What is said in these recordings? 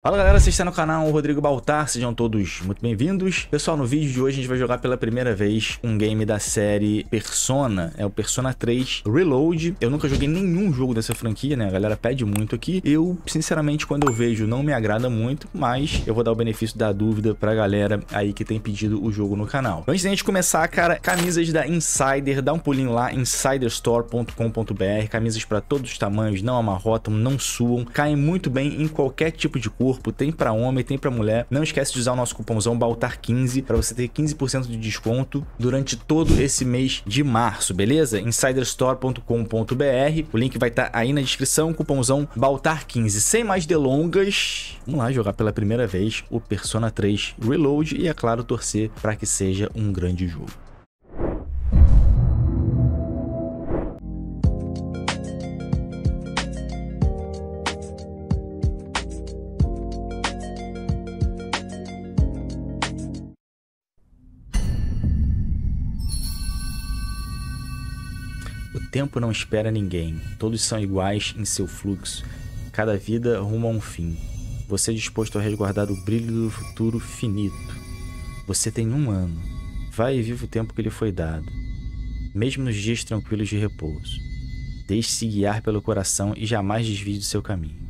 Fala galera, vocês estão no canal Rodrigo Baltar, sejam todos muito bem-vindos. Pessoal, no vídeo de hoje a gente vai jogar pela primeira vez um game da série Persona, é o Persona 3 Reload. Eu nunca joguei nenhum jogo dessa franquia, né? A galera pede muito aqui. Eu, sinceramente, quando eu vejo, não me agrada muito, mas eu vou dar o benefício da dúvida pra galera aí que tem pedido o jogo no canal. Antes da gente começar, cara, camisas da Insider, dá um pulinho lá, insiderstore.com.br, camisas pra todos os tamanhos, não amarrotam, não suam, caem muito bem em qualquer tipo de cor corpo, tem para homem, tem para mulher. Não esquece de usar o nosso cupomzão BALTAR15 para você ter 15% de desconto durante todo esse mês de março, beleza? insiderstore.com.br. O link vai estar tá aí na descrição, cupomzão BALTAR15. Sem mais delongas, vamos lá jogar pela primeira vez o Persona 3 Reload e é claro torcer para que seja um grande jogo. Tempo não espera ninguém, todos são iguais em seu fluxo, cada vida rumo a um fim. Você é disposto a resguardar o brilho do futuro finito. Você tem um ano. Vai e viva o tempo que lhe foi dado, mesmo nos dias tranquilos de repouso. Deixe-se guiar pelo coração e jamais desvie do seu caminho.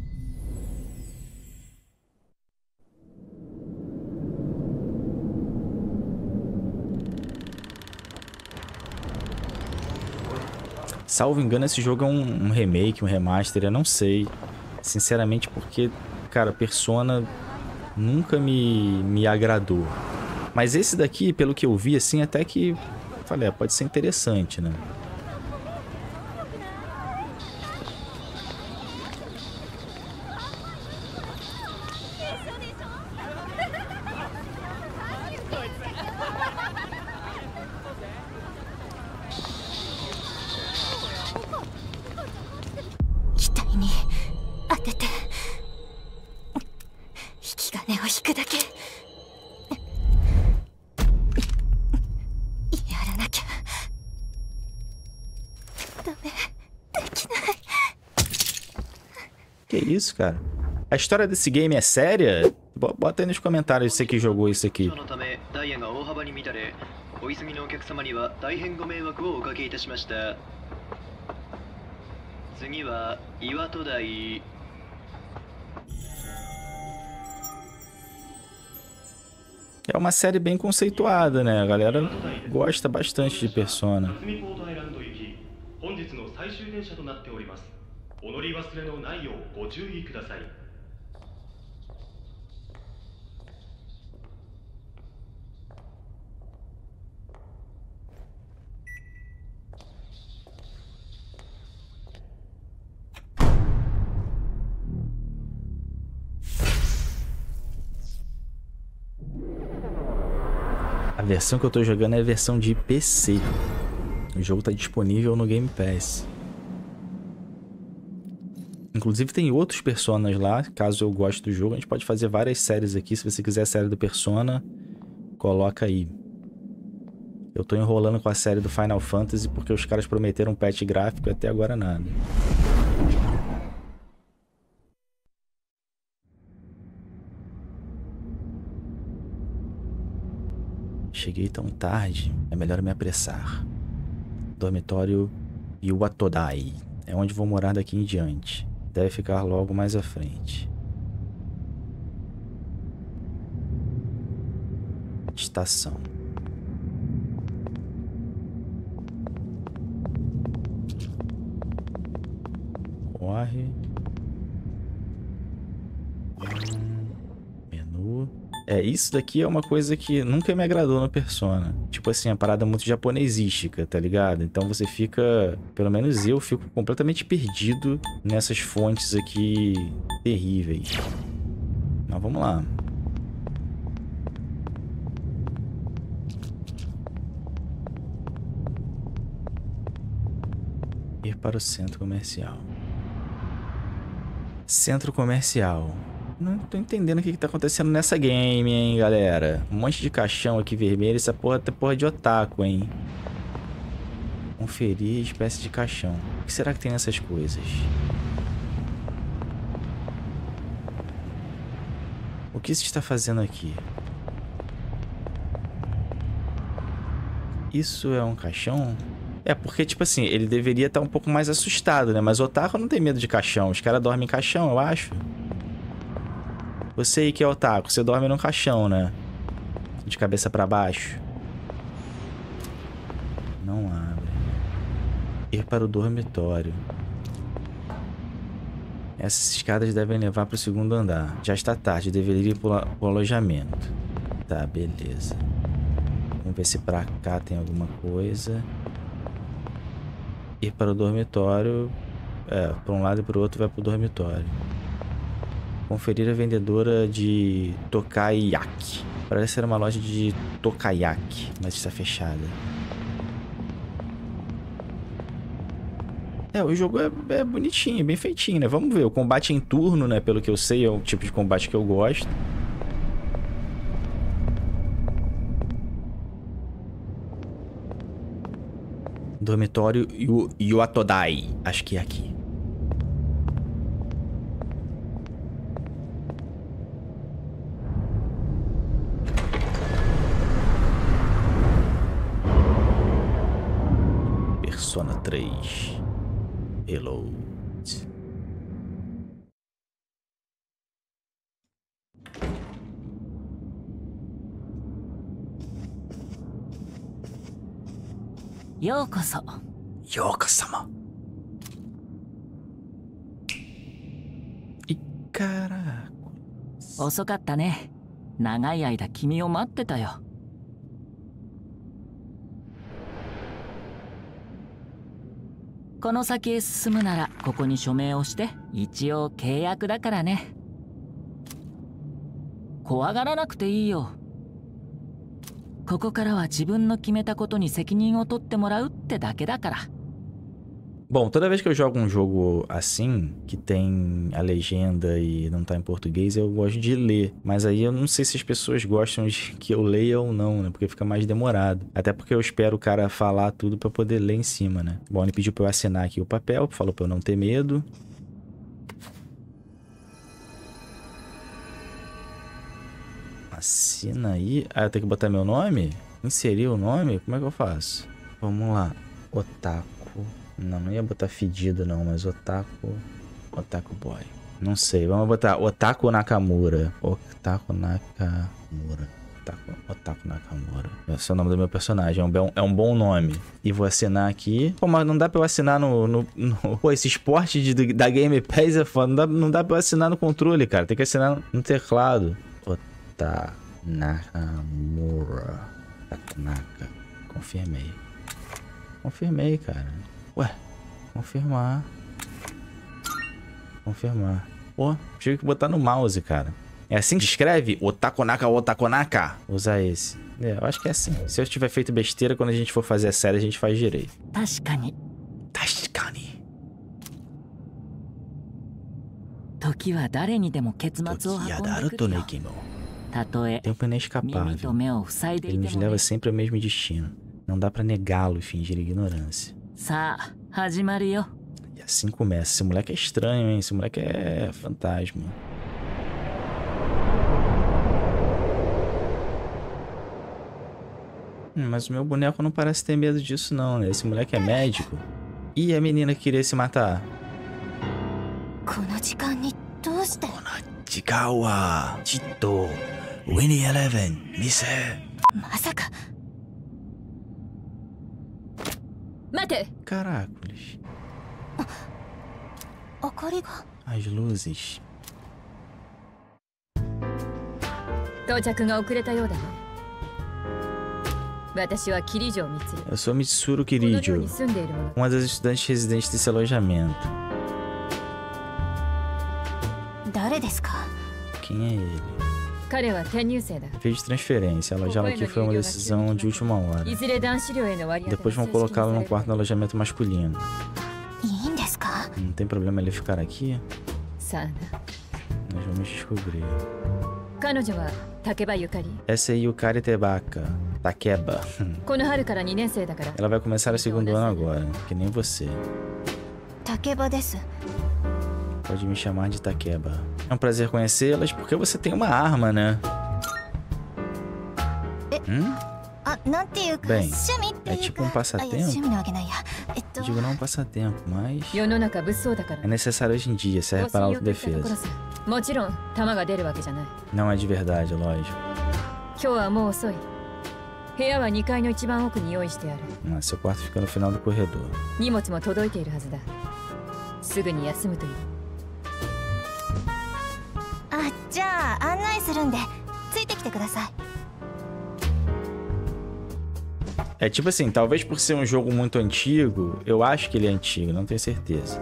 Salvo engano, esse jogo é um, um remake, um remaster, eu não sei. Sinceramente, porque, cara, Persona nunca me, me agradou. Mas esse daqui, pelo que eu vi, assim, até que... Falei, é, pode ser interessante, né? isso, cara? A história desse game é séria? Bota aí nos comentários você que jogou isso aqui. É uma série bem conceituada, né? A galera gosta bastante de Persona. お乗り忘れのないようご注意ください A versão que eu tô jogando é a versão de PC. O jogo tá disponível no Game Pass. Inclusive tem outros personas lá, caso eu goste do jogo. A gente pode fazer várias séries aqui. Se você quiser a série do Persona, coloca aí. Eu tô enrolando com a série do Final Fantasy porque os caras prometeram um patch gráfico e até agora nada. Cheguei tão tarde, é melhor me apressar. Dormitório Iwatodai. É onde vou morar daqui em diante deve ficar logo mais à frente. Estação. Corre. Menu. É, isso daqui é uma coisa que nunca me agradou no Persona. Tipo assim, a parada muito japonesística, tá ligado? Então você fica, pelo menos eu fico completamente perdido nessas fontes aqui terríveis. Mas vamos lá. Ir para o centro comercial. Centro comercial. Não tô entendendo o que, que tá acontecendo nessa game, hein, galera. Um monte de caixão aqui vermelho. Essa porra é porra de otaku, hein. Conferir espécie de caixão. O que será que tem nessas coisas? O que você está fazendo aqui? Isso é um caixão? É, porque, tipo assim, ele deveria estar um pouco mais assustado, né? Mas o Otaku não tem medo de caixão. Os caras dormem em caixão, eu acho. Você que é Otaku, você dorme num caixão, né? De cabeça pra baixo. Não abre. Ir para o dormitório. Essas escadas devem levar para o segundo andar. Já está tarde, deveria ir para o alojamento. Tá, beleza. Vamos ver se pra cá tem alguma coisa. Ir para o dormitório. É, para um lado e para o outro vai para o dormitório. Conferir a vendedora de Tokayaki. Parece ser uma loja de Tokayaki, mas está fechada. É, o jogo é, é bonitinho, bem feitinho, né? Vamos ver. O combate em turno, né? Pelo que eu sei, é o tipo de combate que eu gosto. Dormitório Yuatodai. Acho que é aqui. よこそよこそもいから遅かったね長い間君を待ってたよこの先へ進むならここに署名をして一応契約だからね。怖がらなくていいよ。ここからは自分の決めたことに責任を取ってもらうってだけだから。Bom, toda vez que eu jogo um jogo assim, que tem a legenda e não tá em português, eu gosto de ler. Mas aí eu não sei se as pessoas gostam de que eu leia ou não, né? Porque fica mais demorado. Até porque eu espero o cara falar tudo pra poder ler em cima, né? Bom, ele pediu pra eu assinar aqui o papel, falou pra eu não ter medo. Assina aí. Ah, eu tenho que botar meu nome? Inserir o nome? Como é que eu faço? Vamos lá. Otaku. Não, não ia botar fedido não, mas Otaku... Otaku Boy. Não sei, vamos botar Otaku Nakamura. Otaku Nakamura. Otaku, Otaku Nakamura. Esse é o nome do meu personagem, é um, bom- é um bom nome. E vou assinar aqui. Pô, mas não dá pra eu assinar no... no, no- Pô, esse esporte de- da Game Pass é foda. Não dá, não dá pra eu assinar no controle, cara. Tem que assinar no teclado. Otaku Nakamura. Takanaka. Confirmei. Confirmei, cara. Ué, confirmar. Confirmar. Pô, tive que botar no mouse, cara. É assim que escreve? Otakonaka Otakonaka. Usar esse. É, eu acho que é assim. Se eu tiver feito besteira, quando a gente for fazer a série, a gente faz direito. Tashikani. Tashikani. Toki wa dare ni demo ketsumatsu o hakaru to. Tempo inescapável. Ele nos leva sempre ao mesmo destino. Não dá pra negá-lo e fingir ignorância. Sa, e assim começa. Esse moleque é estranho, hein? Esse moleque é fantasma. Hum, mas o meu boneco não parece ter medo disso, não, né? Esse moleque é médico. E a menina que queria se matar? Konachikawa, Chito, Winnie Eleven, Mise. Caracoles. As luzes. Eu sou Mitsuru Kirijo, uma das estudantes residentes desse alojamento. Quem é ele? Fez transferência. Alojá-lo aqui foi uma decisão de última hora. Depois vão colocá-lo no quarto do alojamento masculino. Não tem problema ele ficar aqui? Nós vamos descobrir. Essa é Yukari Tebaka. Takeba. Ela vai começar o segundo ano agora, que nem você. Takeba Pode me chamar de Takeba. É um prazer conhecê-las porque você tem uma arma, né? Hum? Bem, é tipo um passatempo? Eu digo não um passatempo, mas... É necessário hoje em dia, serve para autodefesa. Não é de verdade, lógico. Ah, seu quarto fica no final do corredor. あじゃあ案内するんでついてきてください É tipo assim, talvez por ser um jogo muito antigo, eu acho que ele é antigo, não tenho certeza.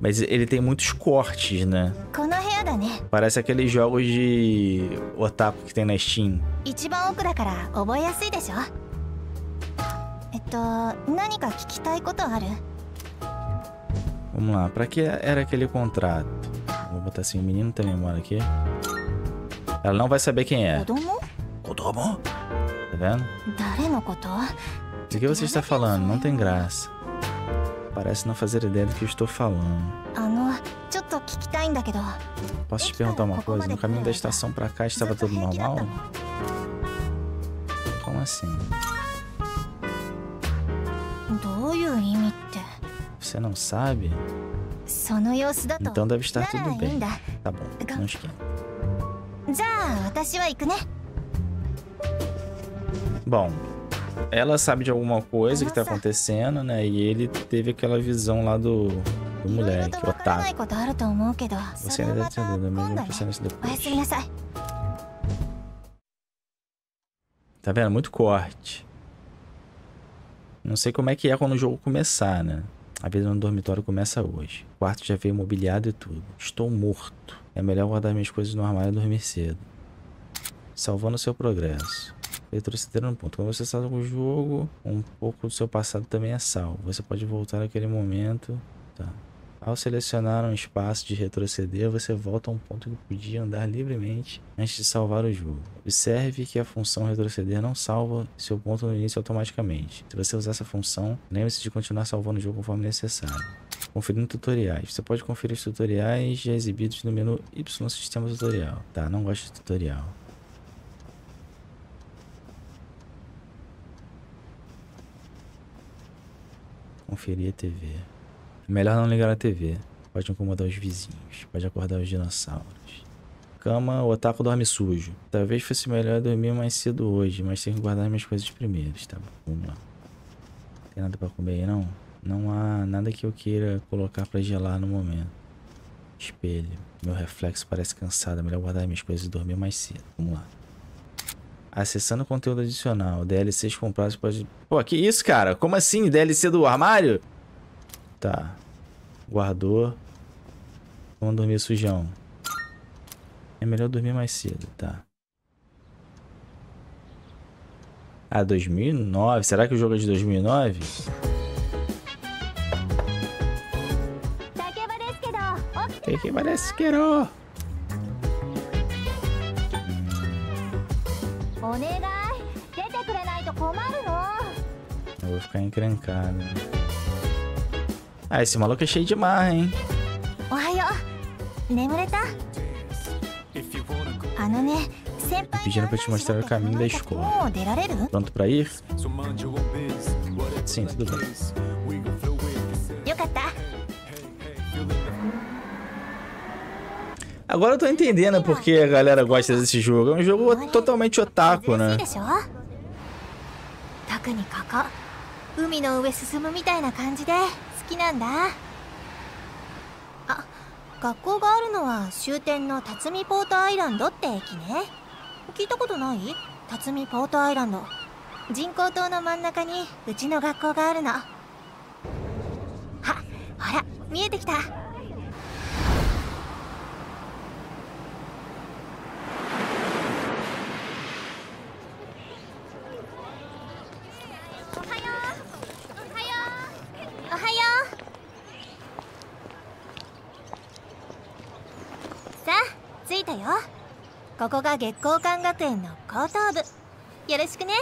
Mas ele tem muitos cortes, né? この部屋だね Parece aqueles jogos de otaku que tem na Steam. 一番奥だから覚えやすいでしょえっと何か聞きたいことある Vamos lá, pra que era aquele contrato? botar assim, o menino também mora aqui. Ela não vai saber quem é. Kodomo? Tá vendo? Do que você está falando? Não tem graça. Parece não fazer ideia do que eu estou falando. Posso te perguntar uma coisa? No caminho da estação pra cá estava tudo normal? Como assim? Você não sabe? Então deve estar tudo bem. Tá bom, não esquenta. Bom, ela sabe de alguma coisa que tá acontecendo, né? E ele teve aquela visão lá do, do moleque, Otávio. Você ainda deve ter dúvida, mas eu pensei nisso depois. Tá vendo? Muito corte. Não sei como é que é quando o jogo começar, né? A vida no dormitório começa hoje. Quarto já veio mobiliado e tudo. Estou morto. É melhor guardar minhas coisas no armário e dormir cedo. Salvando seu progresso. Retroceder no ponto. Quando você salva o jogo, um pouco do seu passado também é salvo. Você pode voltar àquele momento. Tá. Ao selecionar um espaço de retroceder, você volta a um ponto que podia andar livremente antes de salvar o jogo. Observe que a função retroceder não salva seu ponto no início automaticamente. Se você usar essa função, lembre-se de continuar salvando o jogo conforme necessário. Conferindo tutoriais. Você pode conferir os tutoriais já exibidos no menu Y Sistema Tutorial. Tá, não gosto de tutorial. Conferir a TV. Melhor não ligar a TV. Pode incomodar os vizinhos. Pode acordar os dinossauros. Cama, o otaku dorme sujo. Talvez fosse melhor dormir mais cedo hoje, mas tenho que guardar minhas coisas primeiro, tá bom? Vamos lá. Tem nada pra comer aí, não? Não há nada que eu queira colocar pra gelar no momento. Espelho. Meu reflexo parece cansado. É melhor guardar minhas coisas e dormir mais cedo. Vamos lá. Acessando conteúdo adicional. DLCs comprados pode. Pô, que isso, cara? Como assim? DLC do armário? Tá. Guardou. Vamos dormir sujão. É melhor dormir mais cedo, tá. Ah, 2009? Será que o jogo é de 2009? Tem que parece que era. Eu vou ficar encrancado. Ah, esse maluco é cheio de marra, hein? Tô pedindo pra te mostrar o caminho da escola. Pronto pra ir? Sim, tudo bem. Agora eu tô entendendo porque a galera gosta desse jogo. É um jogo totalmente otaku, né? 特にここ海の上進むみたいな感じで好きなんだあ学校があるのは終点の辰巳ポートアイランドって駅ね聞いたことない辰巳ポートアイランド人工島の真ん中にうちの学校があるのあほら見えてきた ここが月光館学園の高等部よろしくね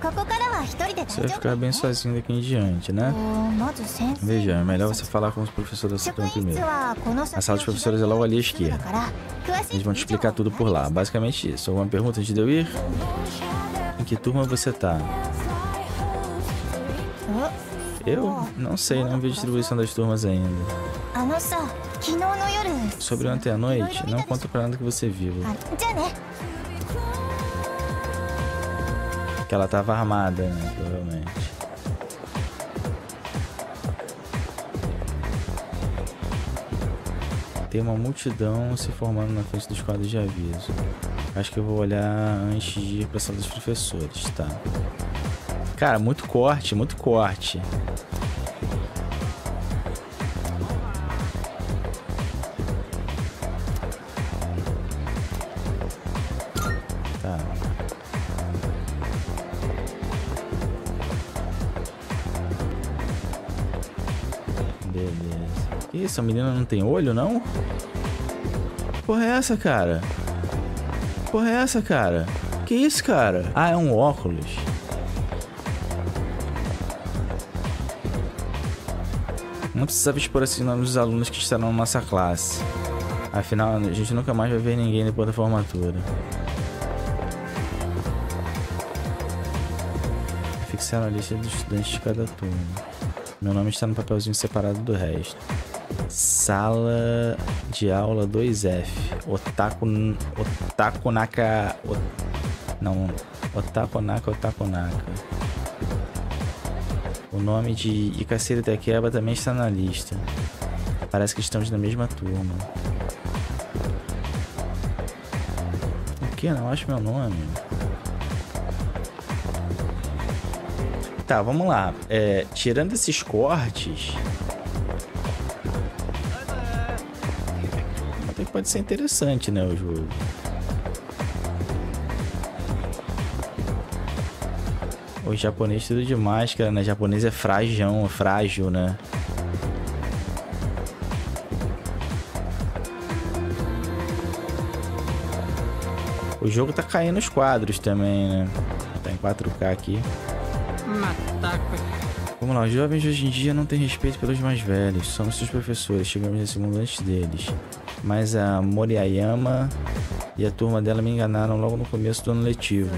ここからは は一人で Você 大 vai 丈夫 ficar だ bem ね sozinho daqui em diante, né? まず先生 Veja, é melhor você falar com os professores da 職 Saturno 員室 primeiro. はこの先 A sala de professores é logo ali à esquerda. だから詳しい Eles vão te explicar tudo por lá. Basicamente isso. Alguma pergunta antes de eu ir? Em que turma você tá? Eu não sei, não vi a distribuição das turmas ainda. sobre ontem à noite, não conta pra nada que você viu. Ah, né? Que ela tava armada, né? Provavelmente. Tem uma multidão se formando na frente dos quadros de aviso. Acho que eu vou olhar antes de ir pra sala dos professores, tá? Cara, muito corte, muito corte. Beleza. Que isso? A menina não tem olho, não? Porra é essa, cara? Porra é essa, cara? Que isso, cara? Ah, é um óculos. Não precisava expor esses nomes dos alunos que estarão na nossa classe. Afinal, a gente nunca mais vai ver ninguém depois da formatura. Fixaram a lista dos estudantes de cada turma. Meu nome está no papelzinho separado do resto. Sala de aula 2F. Otaku. Otaku Naka. Ot... Não. Otaku Naka, Otaku Naka. O nome de Ikacera Takeba também está na lista. Parece que estamos na mesma turma. O que? Não acho meu nome. Tá, vamos lá. É, tirando esses cortes. Pode ser interessante, né? O jogo. O japonês tudo de máscara, né? O japonês é frágil, frágil, né? O jogo tá caindo os quadros também, né? Tá em 4K aqui. Vamos lá, os jovens hoje em dia não têm respeito pelos mais velhos. Somos seus professores, chegamos nesse mundo antes deles mas a Moriyama e a turma dela me enganaram logo no começo do ano letivo.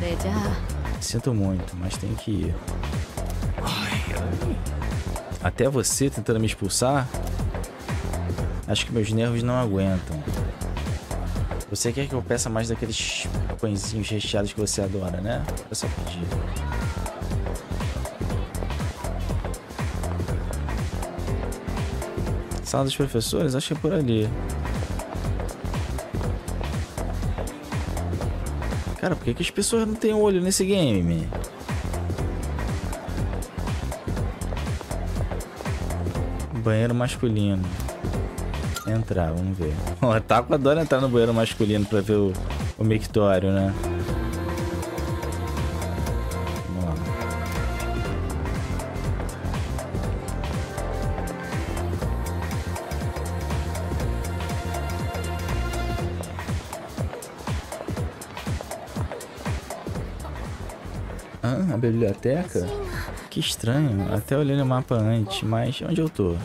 Sinto muito, mas tem que ir. Até você tentando me expulsar? Acho que meus nervos não aguentam. Você quer que eu peça mais daqueles pãezinhos recheados que você adora, né? É só pedir. Sala dos professores? Acho que é por ali. Cara, por que, que as pessoas não têm olho nesse game? Banheiro masculino. Entrar, vamos ver. O Taco adora entrar no banheiro masculino pra ver o, o mictório, né? Estranho. Até olhei no mapa antes, mas onde eu tô?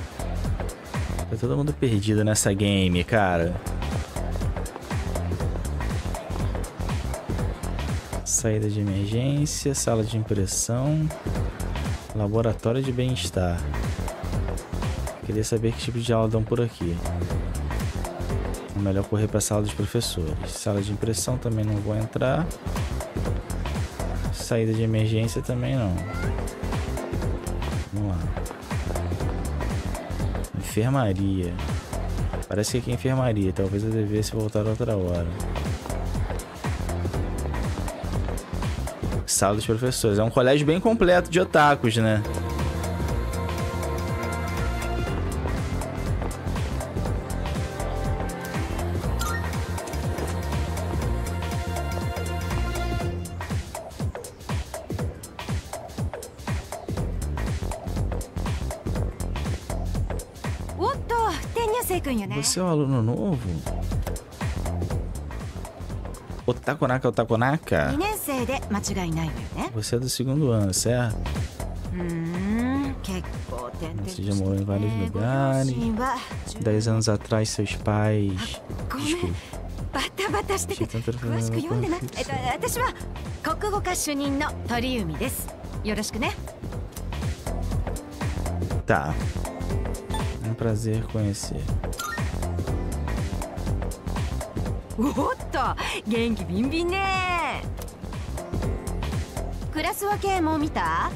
Tá todo mundo perdido nessa game, cara. Saída de emergência, sala de impressão, laboratório de bem-estar. Queria saber que tipo de aula dão por aqui. É melhor correr para a sala dos professores. Sala de impressão também não vou entrar. Saída de emergência também não. Enfermaria. Parece que aqui é enfermaria. Talvez eu devesse voltar outra hora. Sala dos professores. É um colégio bem completo de otakus, né? Você é um aluno novo? Otakonaka, Otakonaka? 2年 生で間違いないわよね Você é do segundo ano, certo? うーん結構点々と Você já morou em vários ねご両 lugares. 親は Dez anos atrás, seus pais. ごめん Desculpa. バタバタしてて Achei tanta 詳しく読んでない coisa. えっと私は国語科主任の鳥海ですよろしくね Tá. É um prazer conhecer. おっと元気ビンビンね。クラス分けもう見た？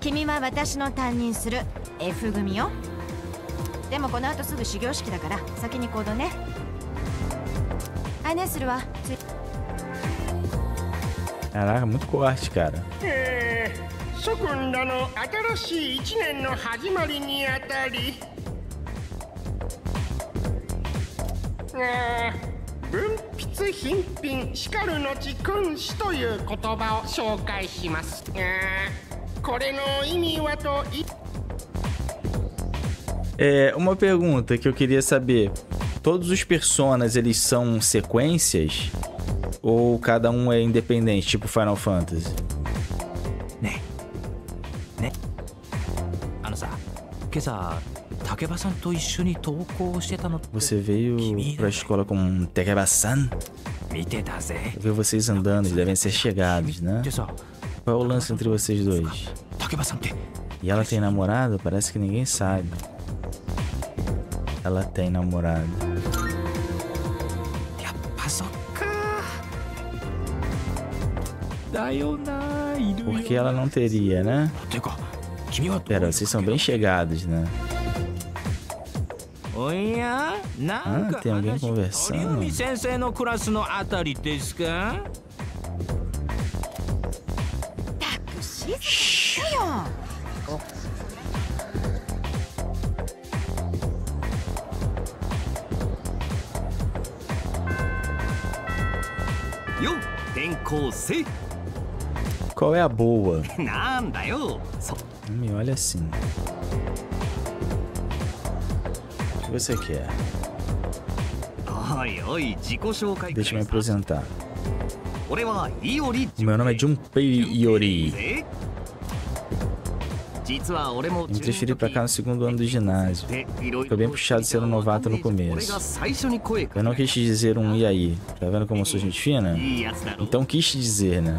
君は私の担任する F 組よ。でもこの後すぐ始業式だから先に行動ね。案内するわ。Caraca, muito corte, cara. えー諸君らの新しい一年の始まりにあたり。え ー分泌品品しかるのち君子という言葉を紹介しますえーこれの意味はとい É, uma pergunta que eu queria saber. Todos os personas, eles são sequências? Ou cada um é independente, tipo Final Fantasy? あのさ今朝 Você veio pra escola com um Takeba-san? Eu vi vocês andando, eles devem ser chegados, né? Qual é o lance entre vocês dois? E ela tem namorado? Parece que ninguém sabe. Ela tem namorado. Porque ela não teria, né? Pera, vocês são bem chegados, né? おいや？なんか話鳥海先生のクラスのあたりですか？たく静かにしよよ転校せ Qual é a boa? Nada, eu. Me olha assim. você quer? Deixa eu me apresentar. Meu nome é Junpei Iori. Me transferi para cá no segundo ano do ginásio. Ficou bem puxado ser um novato no começo. Eu não quis dizer um iaí. Tá vendo como eu sou gente fina? Então quis dizer, né?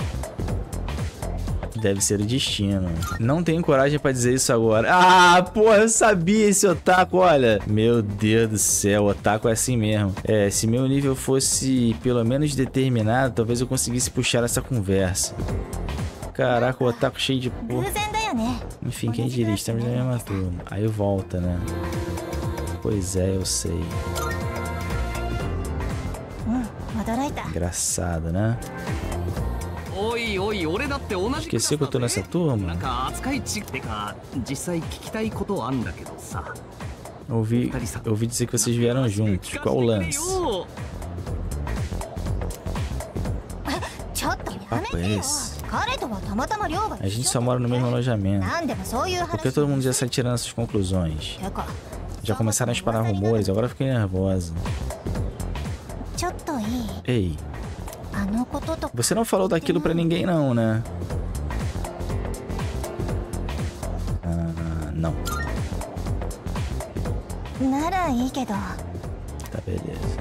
deve ser o destino. Não tenho coragem pra dizer isso agora. Ah, porra, eu sabia esse otaku, olha. Meu Deus do céu, otaku é assim mesmo. É, se meu nível fosse pelo menos determinado, talvez eu conseguisse puxar essa conversa. Caraca, o otaku cheio de porra. Enfim, quem diria, estamos na mesma turma. Aí volta, né? Pois é, eu sei. Hum, tá. Engraçado, né? Esqueci que eu tô nessa turma? Ouvi, ouvi dizer que vocês vieram juntos. Qual o lance? Ah, papo é esse? A gente só mora no mesmo alojamento. Por que todo mundo já sai tirando essas conclusões? Já começaram a espalhar rumores, agora fiquei nervosa. Ei, você não falou daquilo pra ninguém não, né? Ah, não. Tá, beleza.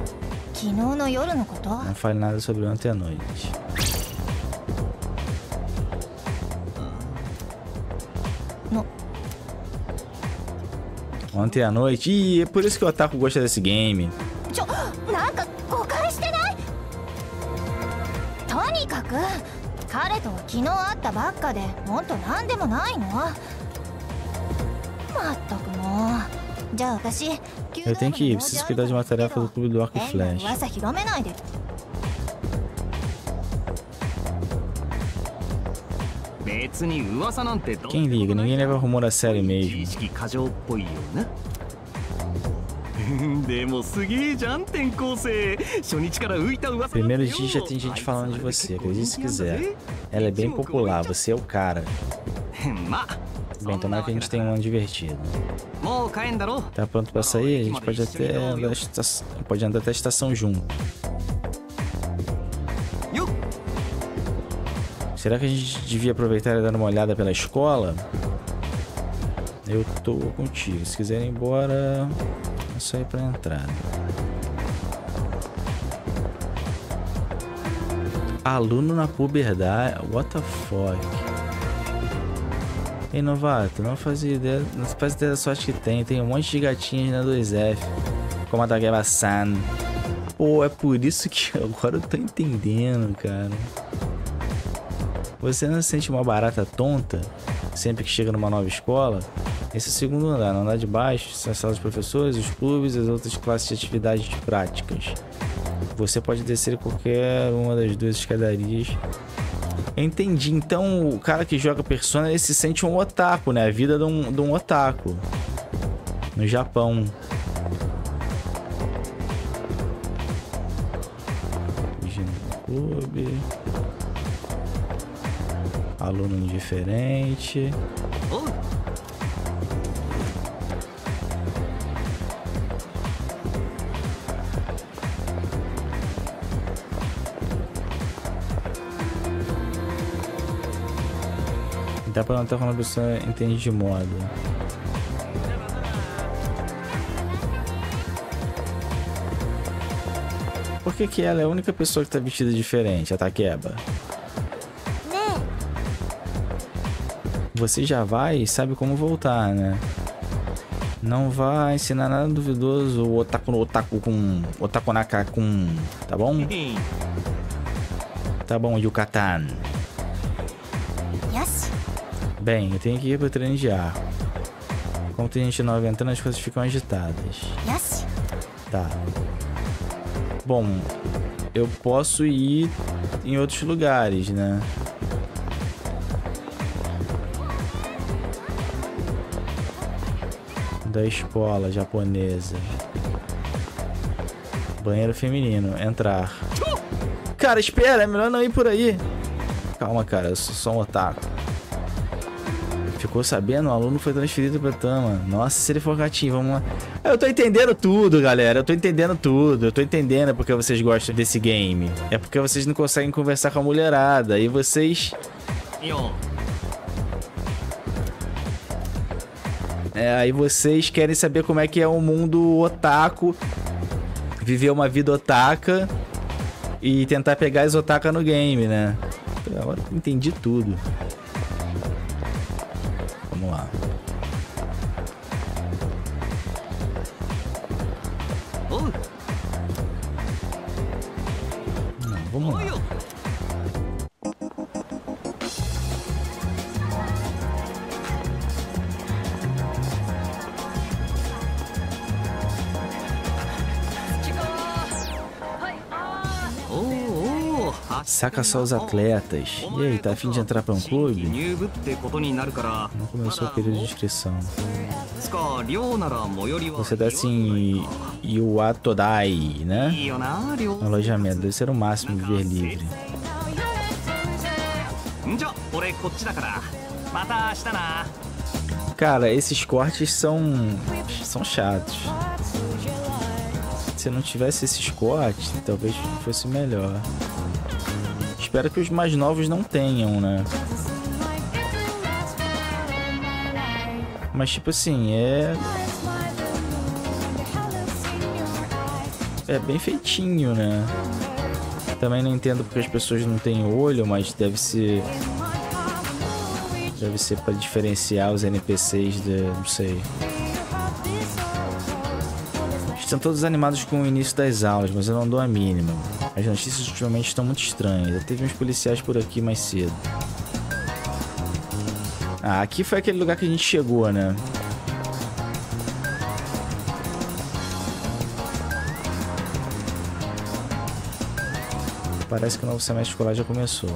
Não fale nada sobre ontem à noite. Ontem à noite. E é por isso que o Otaku gosta desse game. 彼とは昨日会ったばっかでもっと何でもないのまったくもうじゃあ私 Eu tenho que ir, preciso cuidar de uma tarefa do clube do arco e flecha. 噂広めないで別に噂なんてど Quem liga? Ninguém leva rumor a sério 自 mesmo. Primeiro dia já tem gente falando de você, acredite se quiser. Ela é bem popular, você é o cara. Bem, tomara que a gente tenha um ano divertido. Tá pronto pra sair? A gente pode até, estação, pode andar até a estação junto. Será que a gente devia aproveitar e dar uma olhada pela escola? Eu tô contigo. Se quiser ir embora só ir pra entrada. Aluno na puberdade. What the fuck? Ei, novato, não fazia ideia, não faz ideia da sorte que tem. Tem um monte de gatinhas na 2F. Como a da Gaba-san. Pô, é por isso que agora eu tô entendendo, cara. Você não se sente uma barata tonta sempre que chega numa nova escola? Esse segundo andar, no andar de baixo, são as salas de professores, os clubes as outras classes de atividades práticas. Você pode descer qualquer uma das duas escadarias. Entendi. Então o cara que joga Persona ele se sente um otaku, né? A vida de um, de um otaku. No Japão. Clube. Aluno う Dá pra notar quando a pessoa entende de moda. Por que, que ela é a única pessoa que tá vestida diferente, a Takeba? você já vai e sabe como voltar, né? Não vai ensinar nada duvidoso o otaku, otaku com. Otakonaka com. Tá bom? Tá bom, Yucatan. Bem, eu tenho que ir pro treino de ar. Como tem gente nova entrando, as coisas ficam agitadas. Tá. Bom, eu posso ir em outros lugares, né? Da escola japonesa. Banheiro feminino, entrar. Cara, espera, é melhor não ir por aí. Calma, cara, eu sou só um otaku. Ficou sabendo? O aluno foi transferido pra Tama. Nossa, se ele for gatinho, vamos lá. Eu tô entendendo tudo, galera. Eu tô entendendo tudo. Eu tô entendendo porque vocês gostam desse game. É porque vocês não conseguem conversar com a mulherada. E vocês. よ É, aí vocês querem saber como é que é o um mundo otaku, viver uma vida otaka e tentar pegar as otaka no game, né? Eu entendi tudo. Vamos lá. Não, vamos lá. Saca só os atletas. E aí, tá afim de entrar pra um clube? Não começou o período de inscrição. Você tá assim. Iwatodai, né? Alojamento. Deve ser o máximo viver livre. Cara, esses cortes são. são chatos se não tivesse esses cortes, talvez fosse melhor. Espero que os mais novos não tenham, né? Mas tipo assim, é. É bem feitinho, né? Também não entendo porque as pessoas não têm olho, mas deve ser. Deve ser para diferenciar os NPCs de. não sei. Estão todos animados com o início das aulas, mas eu não dou a mínima. As notícias ultimamente estão muito estranhas. Já teve uns policiais por aqui mais cedo. Ah, aqui foi aquele lugar que a gente chegou, né? Parece que o novo semestre escolar já começou.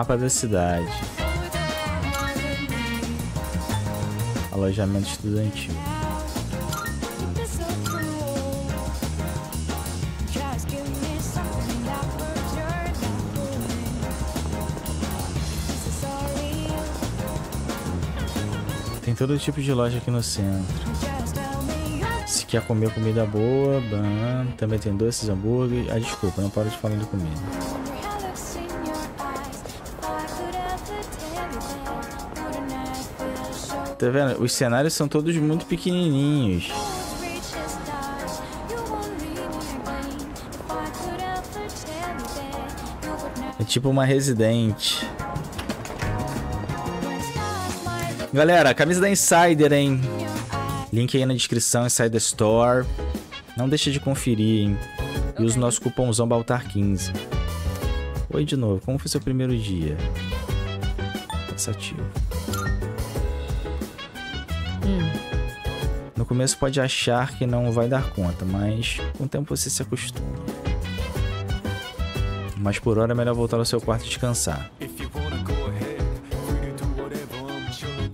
Mapa da cidade. Alojamento estudantil. Tem todo tipo de loja aqui no centro. Se quer comer comida boa, também tem doces, hambúrguer. Ah, desculpa, não paro de falar de comida. Tá vendo? Os cenários são todos muito pequenininhos. É tipo uma residente. Galera, camisa da Insider, hein? Link aí na descrição, Insider Store. Não deixa de conferir, hein? E usa o nosso cupomzão Baltar15. Oi de novo, como foi seu primeiro dia? Cansativo. Começo pode achar que não vai dar conta, mas com o tempo você se acostuma. Mas por hora é melhor voltar ao seu quarto e descansar.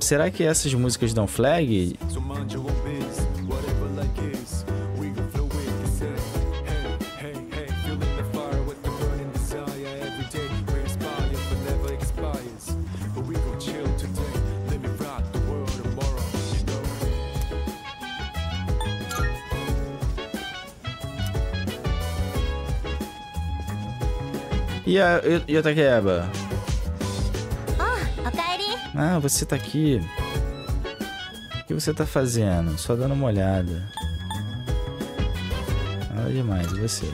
Será que essas músicas dão flag? E a, e a Takeba? Ah, você tá aqui. O que você tá fazendo? Só dando uma olhada. Nada demais, e você?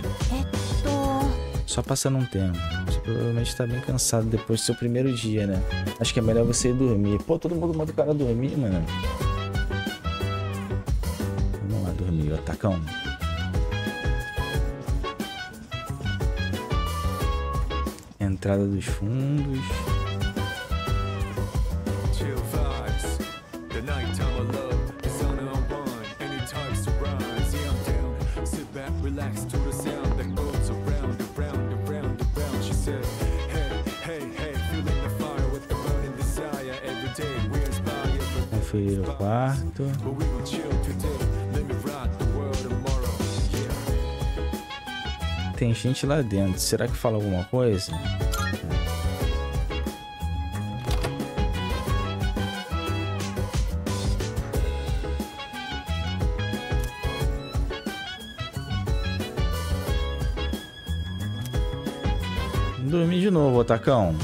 Só passando um tempo. Você provavelmente tá bem cansado depois do seu primeiro dia, né? Acho que é melhor você ir dormir. Pô, todo mundo manda o cara dormir, mano. Vamos lá dormir, atacão. Entrada dos fundos. Conferir o quarto. Tem gente lá dentro. Será que fala alguma coisa? novo, Otacão.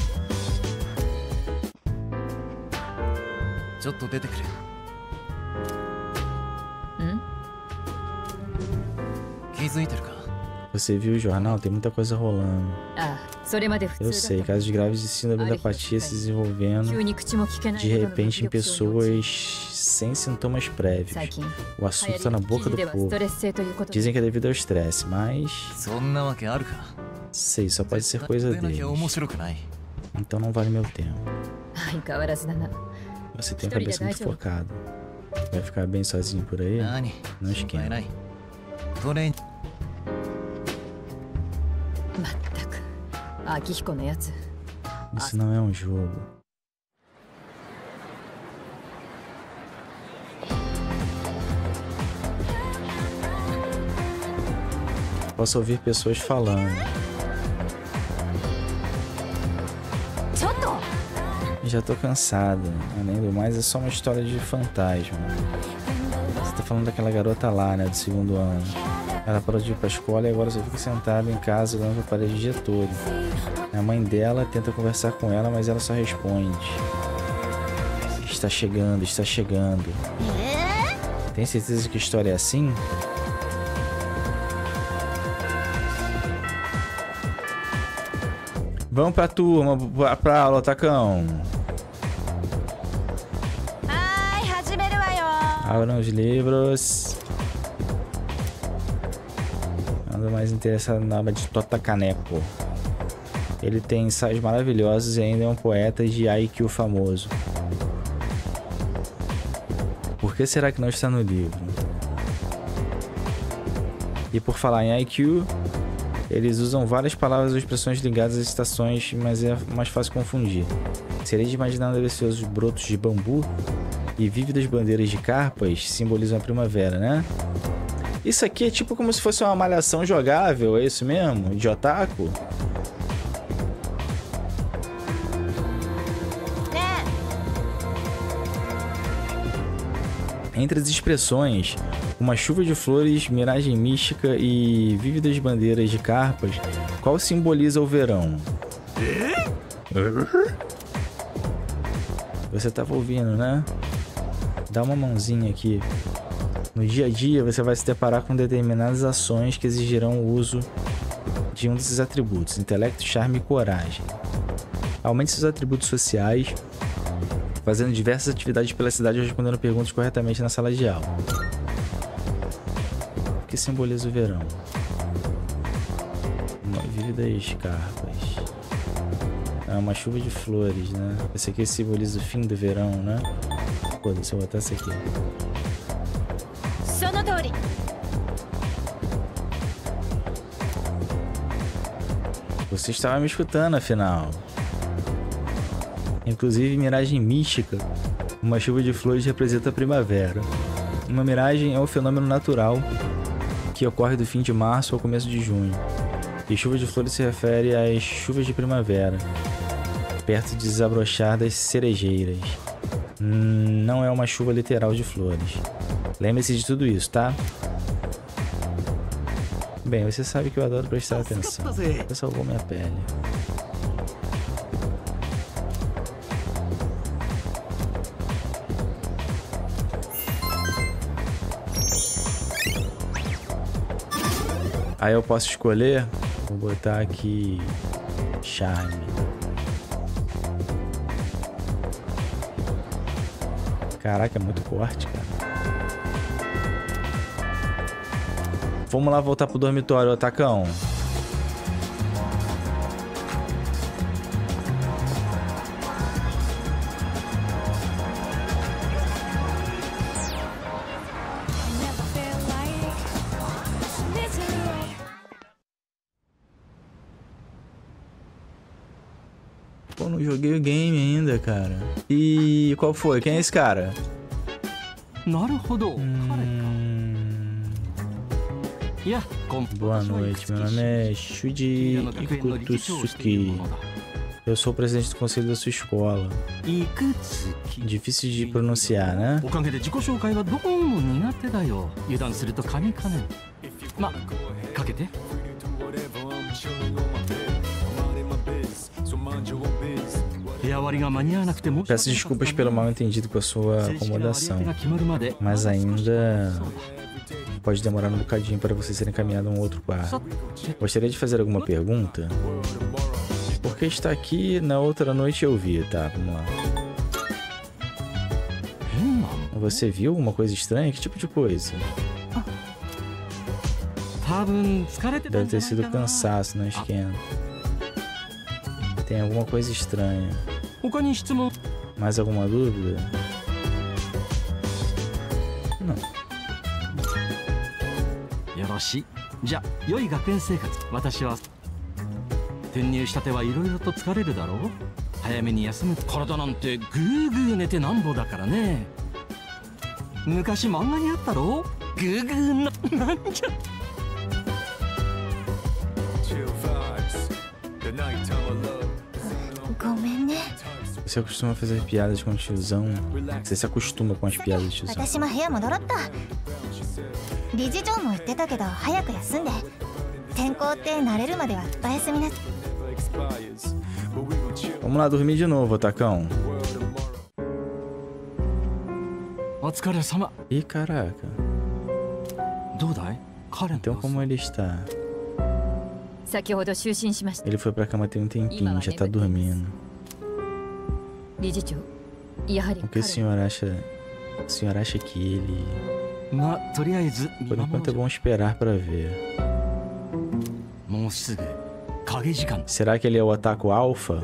Você viu o jornal? Tem muita coisa rolando. Eu sei, casos graves de síndrome da apatia se desenvolvendo de repente em pessoas sem sintomas prévios. O assunto está na boca do povo. Dizem que é devido ao estresse, mas. Sei, só pode ser coisa dele. Então não vale meu tempo. Você tem a cabeça muito focada. Vai ficar bem sozinho por aí? Não esquenta. Isso não é um jogo. Posso ouvir pessoas falando. Já tô cansado. Além do mais, é só uma história de fantasma. Você tá falando daquela garota lá, né? Do segundo ano. Ela parou de ir pra escola e agora só fica sentada em casa olhando pra parede o dia todo. A mãe dela tenta conversar com ela, mas ela só responde. Está chegando, está chegando. Tem certeza que a história é assim? Vamos pra turma, pra, pra aula, Tacão. Abram os livros. Ando mais interessado na aba de Tota Caneco. Ele tem ensaios maravilhosos e ainda é um poeta de IQ famoso. Por que será que não está no livro? E por falar em IQ, eles usam várias palavras ou expressões ligadas às estações, mas é mais fácil confundir. Seria de imaginar deliciosos brotos de bambu e vívidas bandeiras de carpas simbolizam a primavera, né? Isso aqui é tipo como se fosse uma malhação jogável, é isso mesmo? De otaku? Entre as expressões uma chuva de flores, miragem mística e vívidas bandeiras de carpas, qual simboliza o verão? Você tava ouvindo, né? Dá uma mãozinha aqui. No dia a dia, você vai se deparar com determinadas ações que exigirão o uso de um desses atributos: intelecto, charme e coragem. Aumente seus atributos sociais, fazendo diversas atividades pela cidade ou respondendo perguntas corretamente na sala de aula que simboliza o verão. Vida das carpas. É uma chuva de flores, né? Esse aqui simboliza o fim do verão, né? Deixa eu botar esse aqui. Você estava me escutando, afinal. Inclusive, miragem mística. Uma chuva de flores representa a primavera. Uma miragem é um fenômeno natural que ocorre do fim de março ao começo de junho. E chuva de flores se refere às chuvas de primavera, perto de desabrochar das cerejeiras. Não é uma chuva literal de flores. Lembre-se de tudo isso, tá? Bem, você sabe que eu adoro prestar atenção. Você salvou minha pele. Aí eu posso escolher, vou botar aqui charme. Caraca, é muito forte, cara. Vamos lá voltar pro dormitório, Otacão. Qual foi? Quem é esse cara? Hum... Boa noite, meu nome é Shuji Ikutsuki. Eu sou o presidente do conselho da sua escola. Difícil de pronunciar, né? Peço desculpas pelo mal entendido com a sua acomodação, mas ainda pode demorar um bocadinho para você ser encaminhado a um outro quarto. Gostaria de fazer alguma pergunta? Porque está aqui na outra noite eu vi, tá? Vamos lá. Você viu alguma coisa estranha? Que tipo de coisa? Deve ter sido cansaço, não esquenta. Tem alguma coisa estranha. Mais alguma dúvida? Não. よろしい。じゃ良い学園生活。私は転入したてはいろいろと疲れるだろう。早めに休む。体なんてグーグー寝てなんぼだからね。昔漫画にあったろ？グーグーななんじゃ？Você costuma fazer piadas com tiozão? Você se acostuma com as piadas de tiozão? Vamos lá dormir de novo, Otacão. Ih, caraca. Então como ele está? Ele foi pra cama tem um tempinho, já tá dormindo. O que a senhora acha? A senhora acha que ele. Por enquanto é bom esperar pra ver. Será que ele é o Otaku Alpha?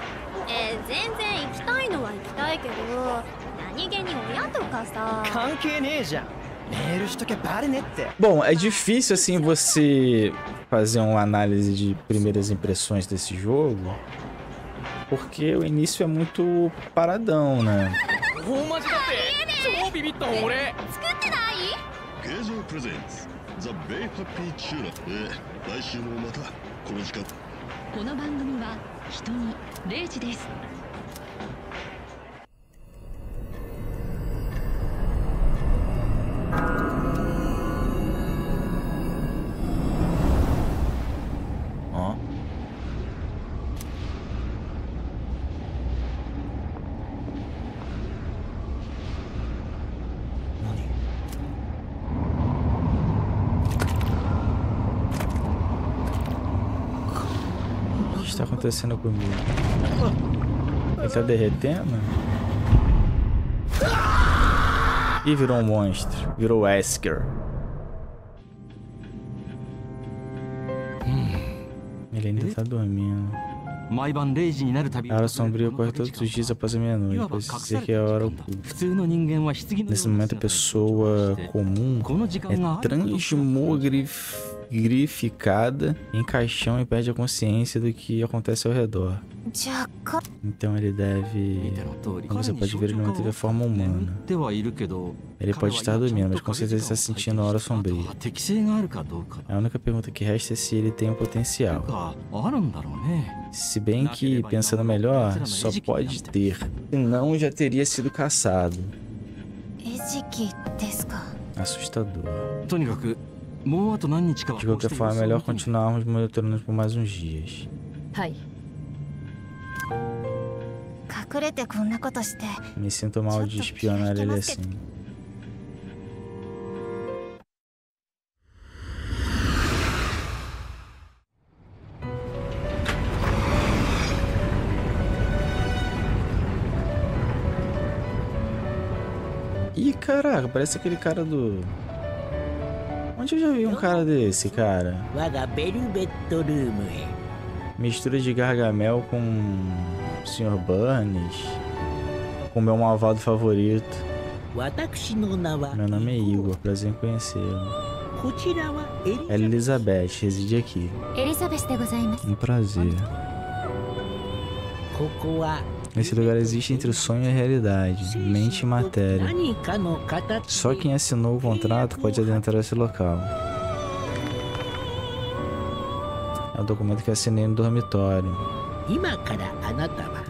É? いじゃん行こうぜ外とかまだちっと寒いさなどうするまゆみえー全然行きたいのは行きたいけど何気に親とかさ関係ねえじゃんメールしとけバレねって Bom, é difícil assim você fazer uma análise de primeiras impressões desse jogo, porque o início é muito paradão, né? この番組は人に0時です。acontecendo comigo? Ele tá derretendo? E virou um monstro. Virou Wesker. Hum. Ele ainda tá dormindo. A hora sombria ocorre todos os dias após a meia-noite, pode dizer que é a hora oculta. Nesse momento, a pessoa comum é transmogrif grificada em caixão e perde a consciência do que acontece ao redor. Então ele deve. Como você pode ver, ele não teve a forma humana. Ele pode estar dormindo, mas com certeza está sentindo a hora sombria. A única pergunta que resta é se ele tem o um potencial. Se bem que, pensando melhor, só pode ter. Senão já teria sido caçado. Assustador. De qualquer forma, é melhor continuarmos monitorando por mais uns dias. Me sinto mal de espionar ele assim. Ih, caraca, parece aquele cara do. Onde eu já vi um cara desse, cara? Mistura de Gargamel com Sr. Burns, com meu malvado favorito. Meu nome é Igor, prazer em conhecê-lo. Ela é Elizabeth reside aqui. Um prazer. Nesse lugar existe entre o sonho e a realidade, mente e matéria. Só quem assinou o contrato pode adentrar esse local. É o documento que assinei no dormitório.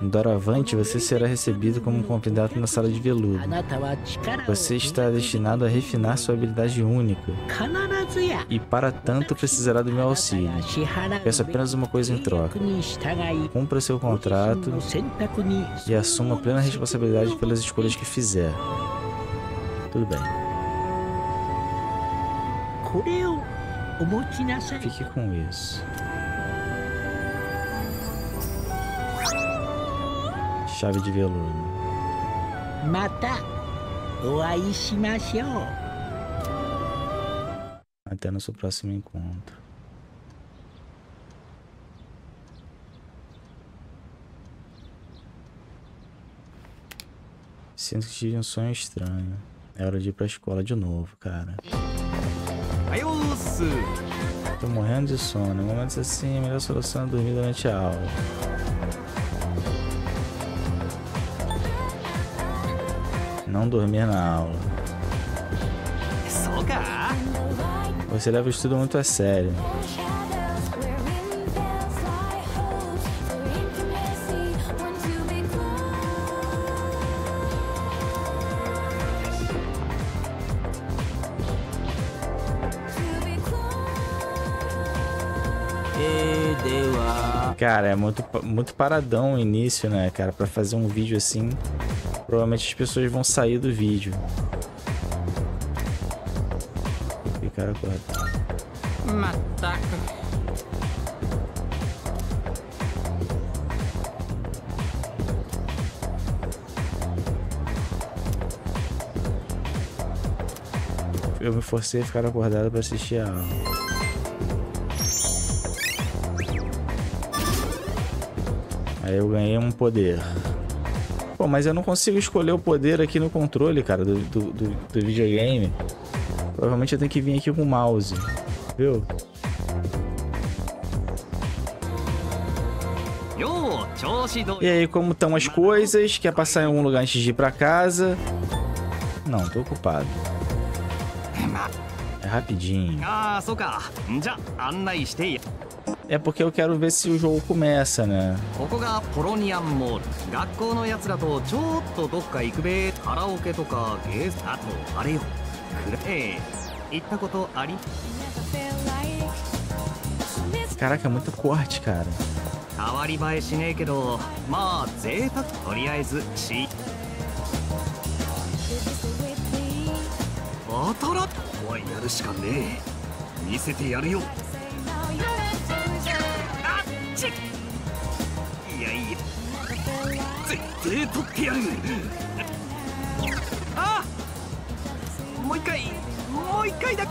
Doravante, você será recebido como um convidado na sala de veludo. Você está destinado a refinar sua habilidade única. E para tanto precisará do meu auxílio. Peço apenas uma coisa em troca. Cumpra seu contrato e assuma plena responsabilidade pelas escolhas que fizer. Tudo bem. Fique com isso. chave de veludo. Né? Mata o. Até nosso próximo encontro. Sinto que tive um sonho estranho. É hora de ir pra escola de novo, cara. Tô morrendo de sono. Em momentos assim, a melhor solução é dormir durante a aula. Não dormir na aula. Você leva o estudo muito a sério. Cara, é muito, muito paradão o início, né, cara? Pra fazer um vídeo assim, Provavelmente as pessoas vão sair do vídeo. E acordado. corre. Mataca. Eu me forcei a ficar acordado para assistir a aula. Aí eu ganhei um poder. Pô, mas eu não consigo escolher o poder aqui no controle, cara, do, do, do, do videogame. Provavelmente eu tenho que vir aqui com o mouse. Viu? E aí, como estão as coisas? Quer passar em algum lugar antes de ir pra casa? Não, tô ocupado. É rapidinho. É porque eu quero ver se o jogo começa, né? ここがポロニアンモール学校のやつらとちょっとどっか行くべカラオケとかゲースあとあれよくらえ行ったことあり Caraca, é muito corte, cara. 変わり映えしねえけどまあ贅沢とりあえずし当たらおいやるしかねえ見せてやるよあっち いやいや絶対取ってやるあもう一回もう一回だ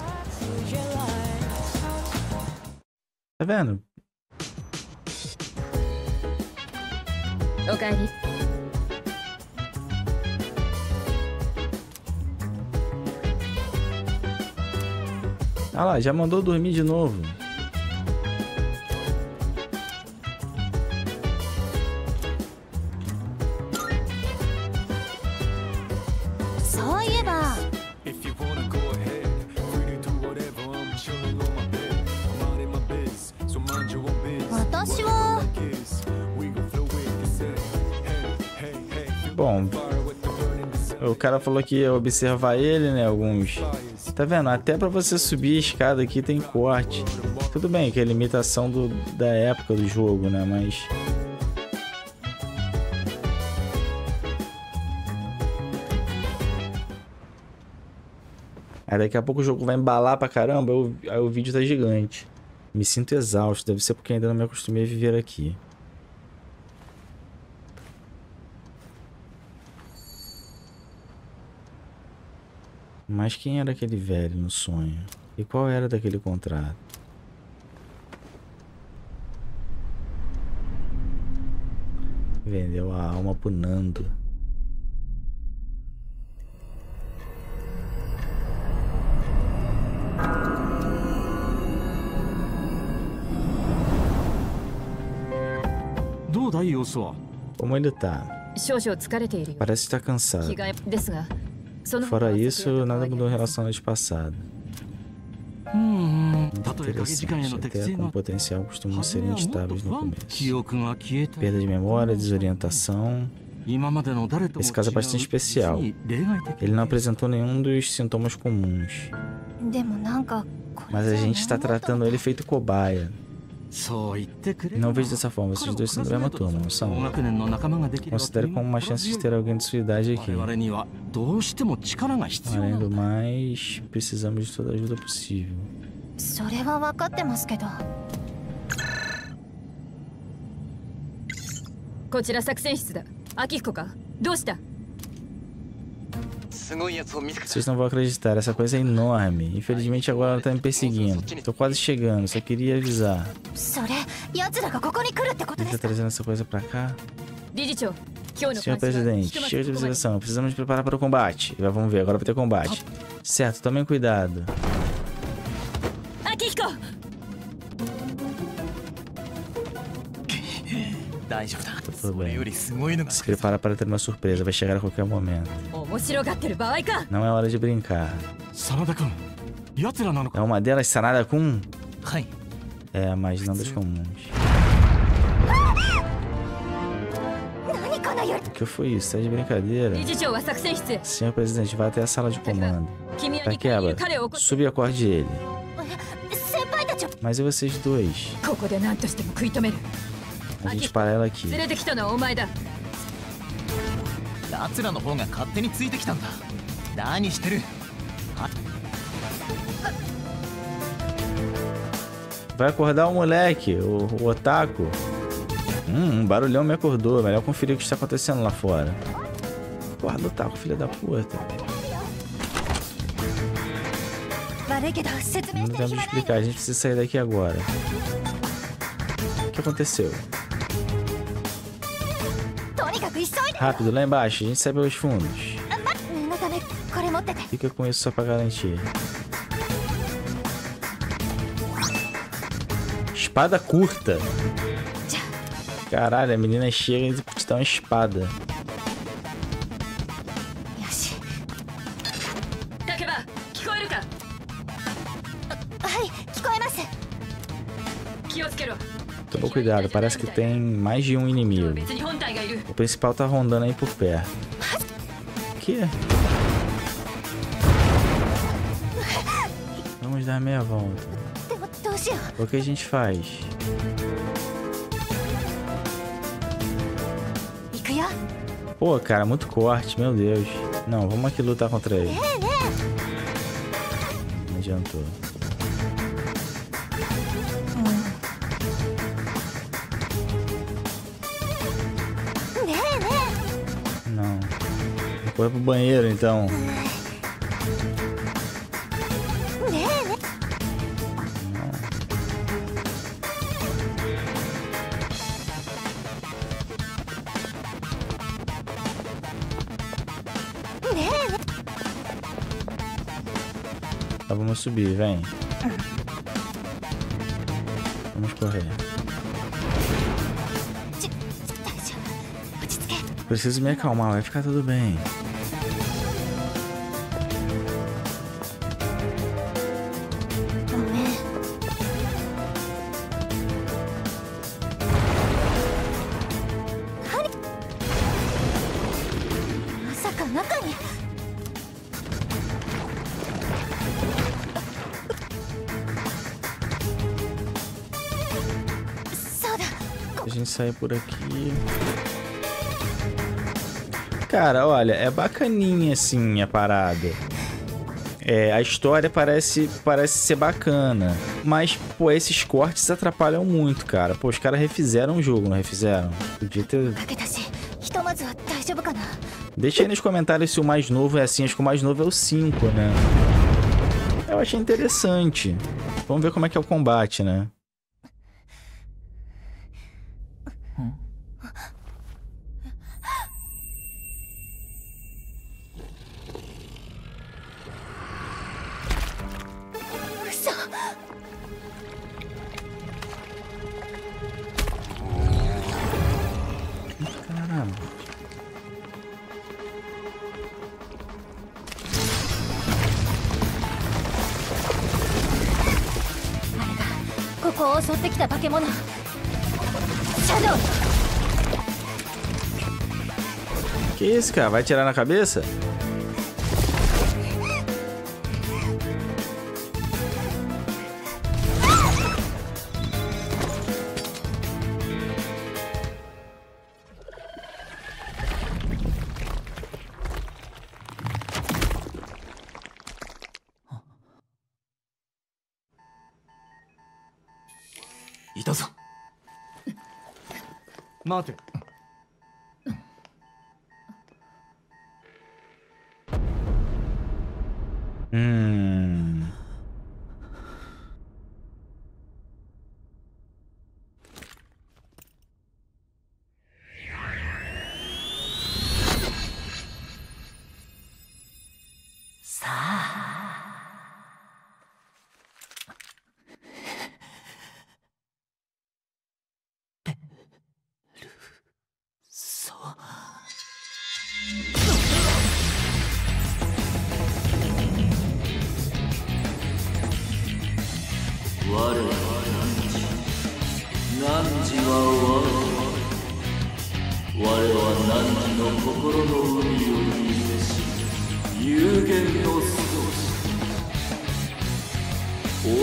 Tá vendo? おかえり Ah lá, já mandou dormir de novo. Cara falou que ia observar ele, né? Alguns. Tá vendo? Até pra você subir a escada aqui tem corte. Tudo bem que é limitação do, da época do jogo, né? Mas. Aí daqui a pouco o jogo vai embalar pra caramba, o, aí o vídeo tá gigante. Me sinto exausto, deve ser porque ainda não me acostumei a viver aqui. Mas quem era aquele velho no sonho? E qual era daquele contrato? Vendeu a alma pro Nando. Como ele tá? Parece estar tá cansado. Fora isso, nada mudou em relação ao passadas. Interessante, até com potencial costumam ser instáveis no começo. Perda de memória, desorientação... Esse caso é bastante especial. Ele não apresentou nenhum dos sintomas comuns. Mas a gente está tratando ele feito cobaia. そう言ってくれ Não vejo dessa forma, esses dois são da mesma turma, não 同 são? 学年の仲間ができるわけ Considero como uma chance de ter alguém de sua idade aqui. 我々にはどうしても力が必要な Além の do mais, precisamos de toda a ajuda possível. それは分かってますけどこちら作戦室だ秋彦かどうした vocês não vão acreditar, essa coisa é enorme. Infelizmente agora ela tá me perseguindo. Tô quase chegando, só queria avisar. Ele tá trazendo essa coisa pra cá? Senhor presidente, chega de observação. Precisamos nos preparar para o combate. Vamos ver, agora vai ter combate. Certo, tomem cuidado. Akihiko! tudo. Se prepara para ter uma surpresa, vai chegar a qualquer momento. Não é hora de brincar. É uma delas, Sanada-kun? É, mas não das comuns. O que foi isso? Tá de brincadeira? Senhor presidente, vá até a sala de comando. Takeba, e acorde ele. Mas e vocês dois? A gente para ela aqui. Vai acordar o moleque, o, o otaku. Hum, um barulhão me acordou. Melhor conferir o que está acontecendo lá fora. Acorda, otaku, filha da puta. É Não dá explicar, né? a gente precisa sair daqui agora. O que aconteceu? Rápido, lá embaixo, a gente sabe os fundos. Fica com isso só pra garantir. Espada curta. Caralho, a menina chega e te dá uma espada. Takeba, Toma cuidado, parece que tem mais de um inimigo. O principal tá rondando aí por perto. O que? Vamos dar meia volta. O que a gente faz? Pô, cara, muito corte, meu Deus. Não, vamos aqui lutar contra ele. Não adiantou. Foi pro banheiro então. Tá, vamos subir, vem. preciso me acalmar, vai ficar tudo bem. A gente sai por aqui. cara, olha, é bacaninha assim a parada. É, a história parece, parece ser bacana. Mas, pô, esses cortes atrapalham muito, cara. Pô, os caras refizeram o jogo, não refizeram? Podia ter. Deixa aí nos comentários se o mais novo é assim. Acho que o mais novo é o 5, né? Eu achei interessante. Vamos ver como é que é o combate, né? こを襲ってきた化け物シャドウ Que isso, cara? Vai tirar na cabeça? 스마트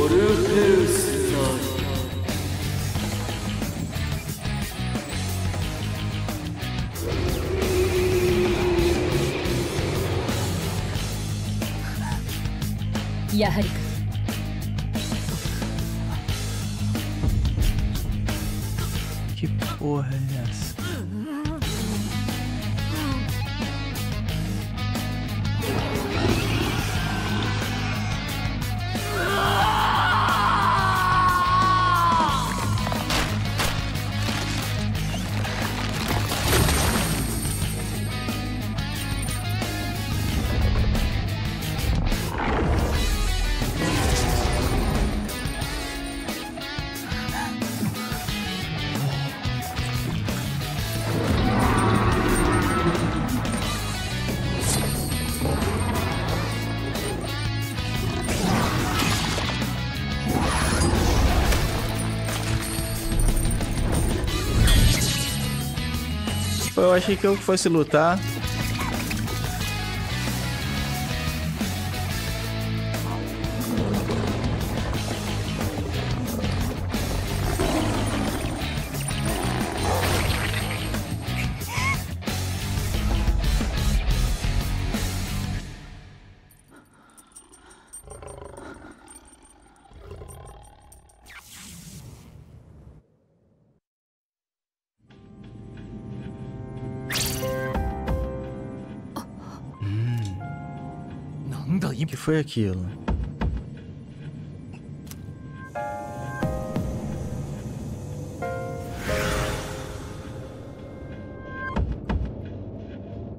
What Eu achei que eu fosse lutar. Foi aquilo?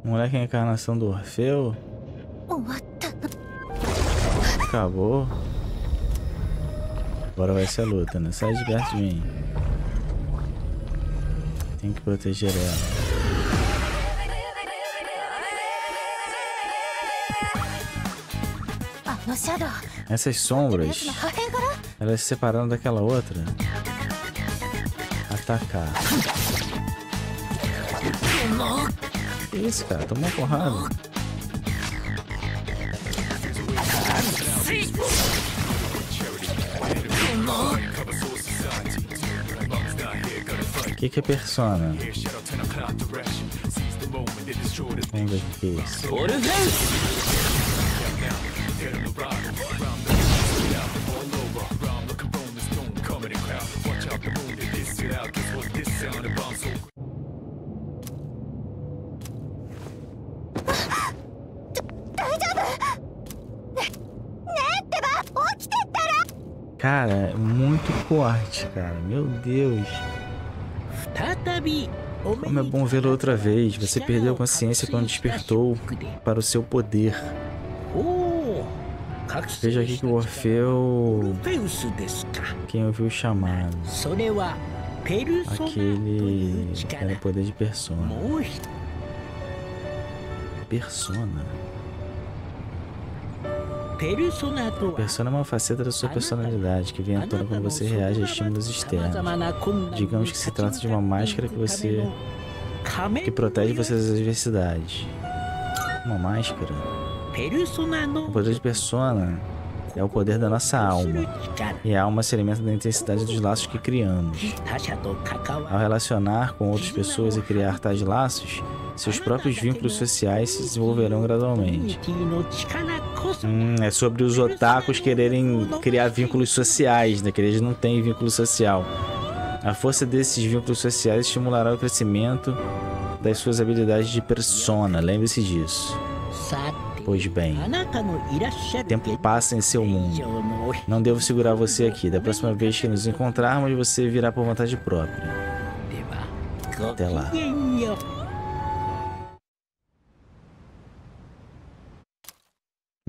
Moleque é a encarnação do Orfeu? Acabou. Agora vai ser a luta, né? Sai de perto de mim. Tem que proteger ela. Essas sombras, elas se separaram daquela outra. Atacar. Que isso, cara? Tomou uma porrada. O que, que é persona? Vamos ver o que é isso. Cara, muito forte, cara. Meu Deus. Como é bom vê-lo outra vez. Você perdeu a consciência quando despertou para o seu poder. Veja aqui que o Orfeu. Quem ouviu o chamado? Aquele. Era o poder de persona. Persona. Persona é uma faceta da sua personalidade que vem à tona quando você reage a estímulos externos. Digamos que se trata de uma máscara que você que protege você das adversidades. Uma máscara. O poder de persona é o poder da nossa alma. E a alma se alimenta da intensidade dos laços que criamos. Ao relacionar com outras pessoas e criar tais laços, seus próprios vínculos sociais se desenvolverão gradualmente. Hum, é sobre os otakus quererem criar vínculos sociais, né? Que eles não têm vínculo social. A força desses vínculos sociais estimulará o crescimento das suas habilidades de persona. Lembre-se disso. Pois bem, o tempo passa em seu mundo. Não devo segurar você aqui. Da próxima vez que nos encontrarmos, você virá por vontade própria. Até lá.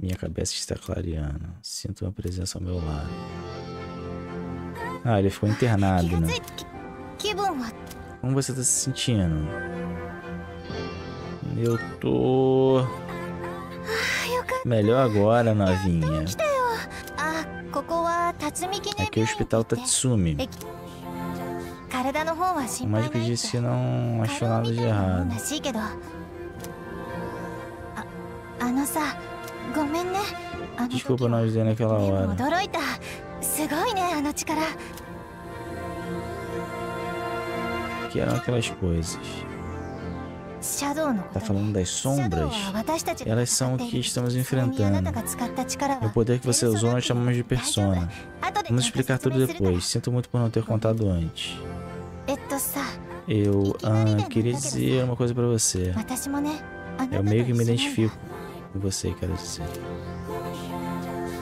Minha cabeça está clareando. Sinto uma presença ao meu lado. Ah, ele ficou internado, né? Como você está se sentindo? Eu tô... Melhor agora, novinha. Aqui é o Hospital Tatsumi. O médico disse que não achou nada de errado. Desculpa não dizer naquela hora. Que eram aquelas coisas. Tá falando das sombras? Elas são o que estamos enfrentando. O poder que você usou nós chamamos de persona. Vamos explicar tudo depois. Sinto muito por não ter contado antes. Eu ah, queria dizer uma coisa pra você. Eu meio que me identifico com você, quero dizer.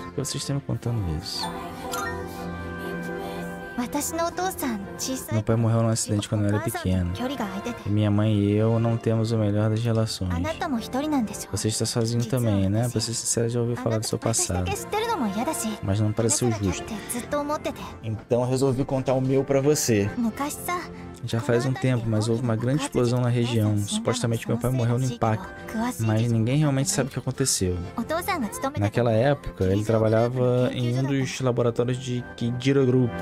Por que você está me contando isso? Meu pai morreu num acidente quando eu era pequeno. E minha mãe e eu não temos o melhor das relações. Você está sozinho também, né? Pra ser sincero, já ouviu falar do seu passado. Mas não pareceu justo. Então eu resolvi contar o meu pra você. Já faz um tempo, mas houve uma grande explosão na região. Supostamente meu pai morreu no impacto, mas ninguém realmente sabe o que aconteceu. Naquela época, ele trabalhava em um dos laboratórios de Kidira Group.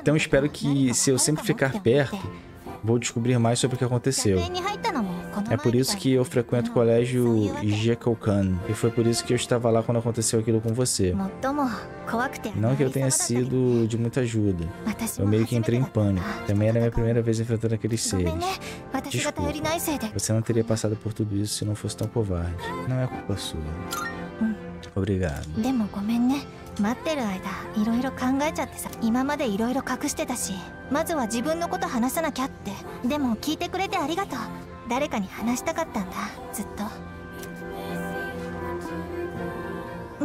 Então espero que, se eu sempre ficar perto, vou descobrir mais sobre o que aconteceu. É por isso que eu frequento o colégio Jekokan, e foi por isso que eu estava lá quando aconteceu aquilo com você. Não que eu tenha sido de muita ajuda. Eu meio que entrei em pânico. Também era minha primeira vez enfrentando aqueles seres. Desculpa, você não teria passado por tudo isso se não fosse tão covarde. Não é culpa sua. Obrigado. 待ってる間いろいろ考えちゃってさ今までいろいろ隠してたしまずは自分のこと話さなきゃってでも聞いてくれてありがとう誰かに話したかったんだずっと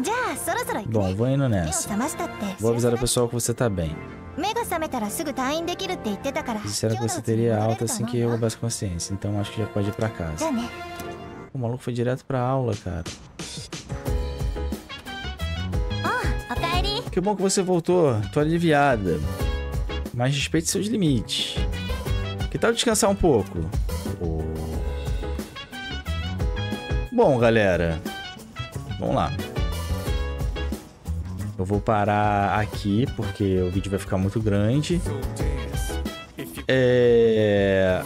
じゃあそろそろ行く Bom, vou indo 目を nessa. 覚ましたって Vou avisar o pessoal que você tá bem. 目が覚めたらすぐ退院できるって言ってたから Disseram que você teria alta assim que roubasse consciência, então acho que já pode ir pra じゃ casa. O maluco foi direto pra aula, cara. Que bom que você voltou, tô aliviada. Mas respeite seus limites. Que tal descansar um pouco? Oh. Bom, galera. Vamos lá. Eu vou parar aqui porque o vídeo vai ficar muito grande. É...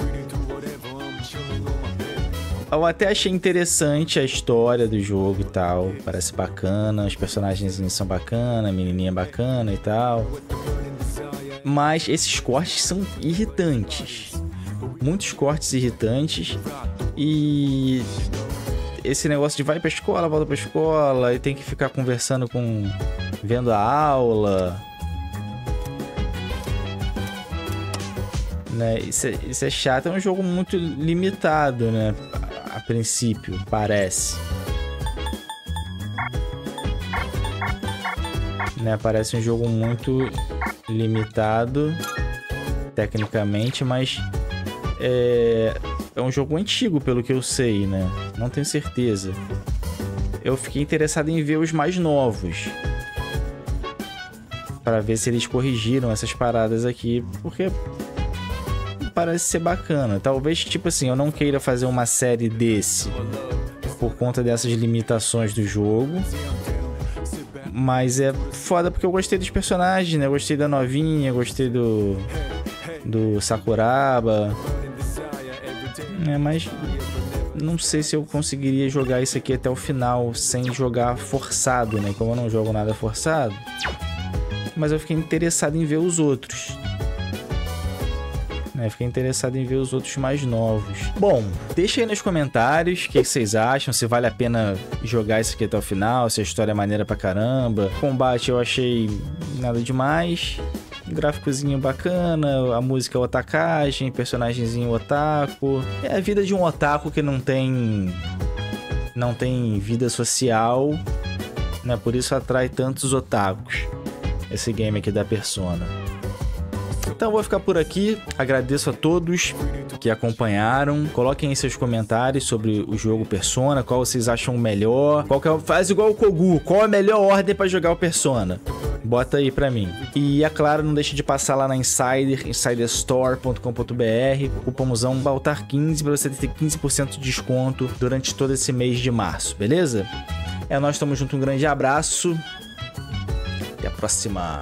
Eu até achei interessante a história do jogo e tal. Parece bacana, os personagens são bacana, a menininha é bacana e tal. Mas esses cortes são irritantes. Muitos cortes irritantes. E esse negócio de vai pra escola, volta pra escola, e tem que ficar conversando com. vendo a aula. Né? Isso, é, isso é chato, é um jogo muito limitado, né? A, princípio, parece. Né? Parece um jogo muito limitado tecnicamente, mas é, é um jogo antigo, pelo que eu sei, né? Não tenho certeza. Eu fiquei interessado em ver os mais novos. Para ver se eles corrigiram essas paradas aqui, porque parece ser bacana. Talvez, tipo assim, eu não queira fazer uma série desse por conta dessas limitações do jogo. Mas é foda porque eu gostei dos personagens, né? Eu gostei da novinha, gostei do. do Sakuraba. É, mas não sei se eu conseguiria jogar isso aqui até o final sem jogar forçado, né? Como eu não jogo nada forçado. Mas eu fiquei interessado em ver os outros. Né? Fiquei interessado em ver os outros mais novos. Bom, deixa aí nos comentários o que vocês acham, se vale a pena jogar isso aqui até o final, se a história é maneira pra caramba. Combate eu achei nada demais. Gráficozinho bacana, a música é otakagem, personagemzinho otaku. É a vida de um otaku que não tem. não tem vida social, né? Por isso atrai tantos otakus. Esse game aqui da Persona. Então vou ficar por aqui. Agradeço a todos que acompanharam. Coloquem aí seus comentários sobre o jogo Persona, qual vocês acham melhor. Qual é... Faz igual o Kogu, qual a melhor ordem para jogar o Persona? Bota aí pra mim. E é claro, não deixe de passar lá na Insider, insiderstore.com.br, cupomzão BALTAR15 para você ter 15% de desconto durante todo esse mês de março, beleza? É, nós estamos juntos, um grande abraço e a próxima.